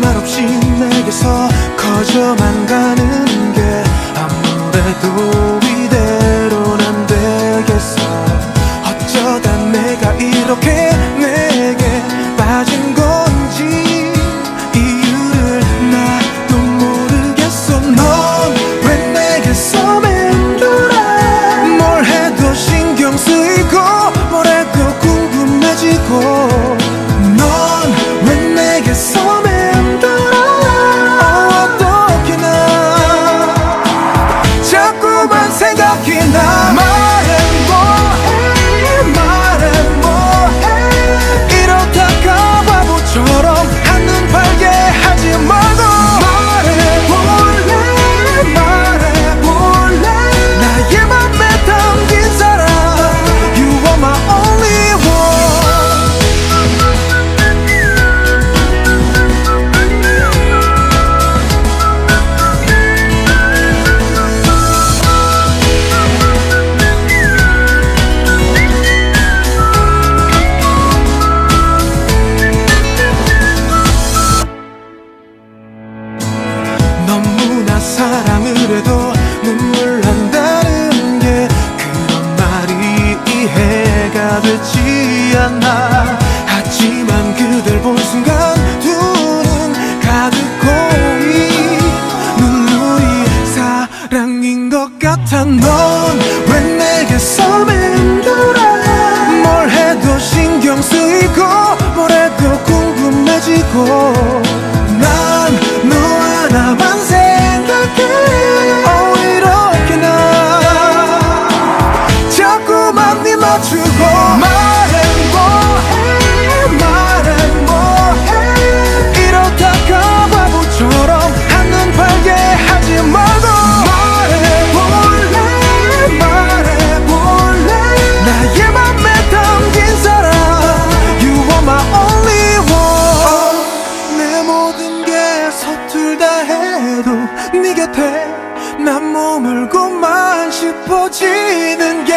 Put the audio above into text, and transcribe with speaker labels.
Speaker 1: 말 없이 내게서 커져만 가는 게 아무래도 같아 넌왜 내게서 맴돌아 뭘 해도 신경 쓰이고 뭘 해도 궁금해지고. 해도 네 곁에 난 머물고만 싶어지는 게